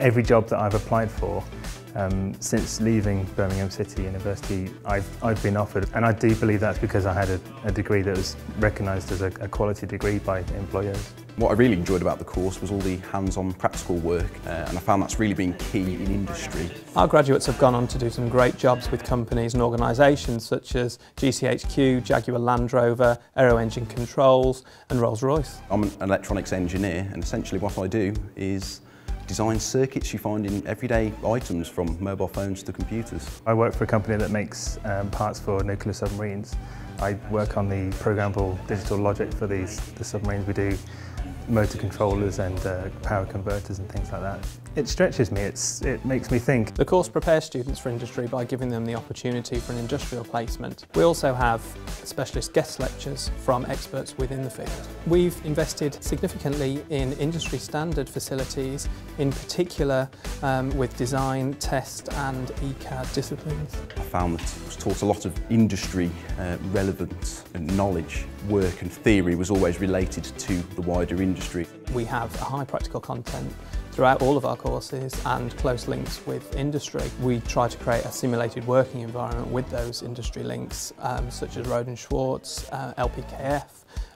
Every job that I've applied for um, since leaving Birmingham City University, I've, I've been offered, and I do believe that's because I had a, a degree that was recognised as a, a quality degree by employers. What I really enjoyed about the course was all the hands-on practical work uh, and I found that's really been key in industry. Our graduates have gone on to do some great jobs with companies and organisations such as GCHQ, Jaguar Land Rover, Aero Engine Controls and Rolls-Royce. I'm an electronics engineer and essentially what I do is design circuits you find in everyday items from mobile phones to computers. I work for a company that makes um, parts for nuclear submarines. I work on the programmable digital logic for these the submarines. We do motor controllers and uh, power converters and things like that. It stretches me, it's, it makes me think. The course prepares students for industry by giving them the opportunity for an industrial placement. We also have specialist guest lectures from experts within the field. We've invested significantly in industry standard facilities, in particular um, with design, test and ECAD disciplines. I found that I was taught a lot of industry uh, relevant knowledge, work and theory was always related to the wider industry. We have a high practical content throughout all of our courses and close links with industry. We try to create a simulated working environment with those industry links um, such as Rohde & Schwarz, uh, LPKF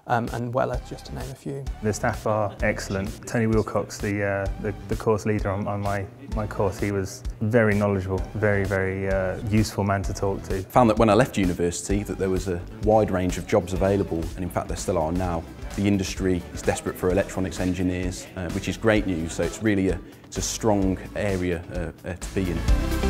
um, and Weller, just to name a few. The staff are excellent. Tony Wilcox, the, uh, the, the, course leader on, on, my, my course, he was very knowledgeable, very, very uh, useful man to talk to. Found that when I left university that there was a wide range of jobs available and in fact there still are now. The industry is desperate for electronics engineers, uh, which is great news, so it's really a, it's a strong area uh, uh, to be in.